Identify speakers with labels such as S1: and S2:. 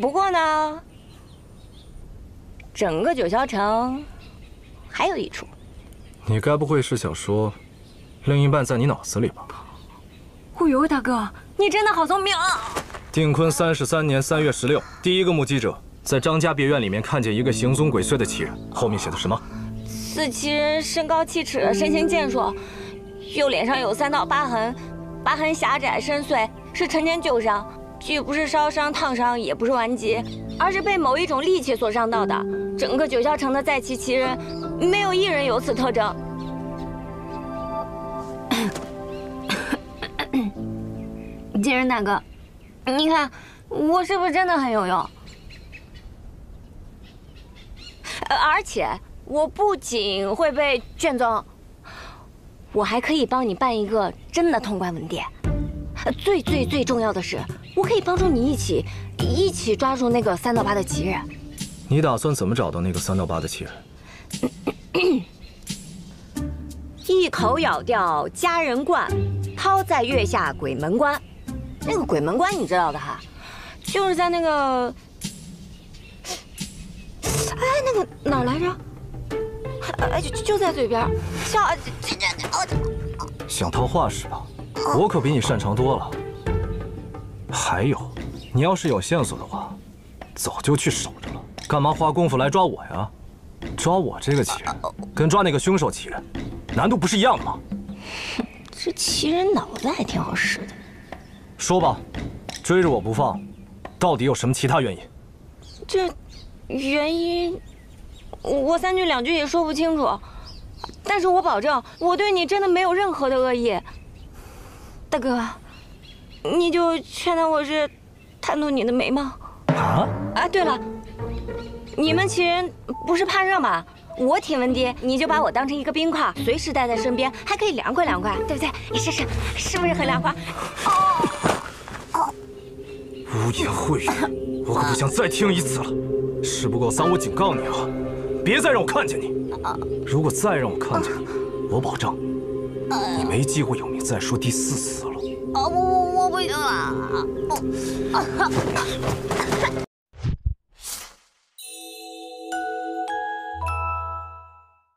S1: 不过呢，整个九霄城还有一处。
S2: 你该不会是想说，另一半在你脑子里吧？
S1: 哦呦，大哥，你真的好聪明啊！
S2: 定坤三十三年三月十六，第一个目击者在张家别院里面看见一个行踪鬼祟的奇人，后面写的什么？
S1: 此奇人身高七尺，身形健硕，右脸上有三道疤痕，疤痕狭窄深邃，是陈年旧伤，既不是烧伤、烫伤，也不是顽疾，而是被某一种利器所伤到的。整个九霄城的在奇奇人，没有一人有此特征。金人大哥，你看我是不是真的很有用？而且我不仅会被卷宗，我还可以帮你办一个真的通关文牒。最最最重要的是，我可以帮助你一起一起抓住那个三到八的奇人。
S2: 你打算怎么找到那个三到八的奇人？
S1: 一口咬掉佳人冠，抛在月下鬼门关。那个鬼门关你知道的哈，就是在那个，哎，那个哪来着？哎，就就在嘴边。小，
S2: 想套话是吧？我可比你擅长多了。还有，你要是有线索的话，早就去守着了，干嘛花功夫来抓我呀？抓我这个奇人，跟抓那个凶手奇人，难度不是一样的吗？
S1: 这奇人脑子还挺好使的。
S2: 说吧，追着我不放，到底有什么其他原因？
S1: 这原因，我三句两句也说不清楚。但是我保证，我对你真的没有任何的恶意。大哥，你就劝他我是贪图你的美貌。啊？啊，对了，你们秦人不是怕热吗？我体温低，你就把我当成一个冰块，随时带在身边，还可以凉快凉快，对不对？你试试，是不是很凉快？
S2: 哦，污言秽语，我可不想再听一次了。事不过三，我警告你啊，别再让我看见你。如果再让我看见你，我保证，你没机会有命再说第四次了。啊，
S1: 我我我不行了。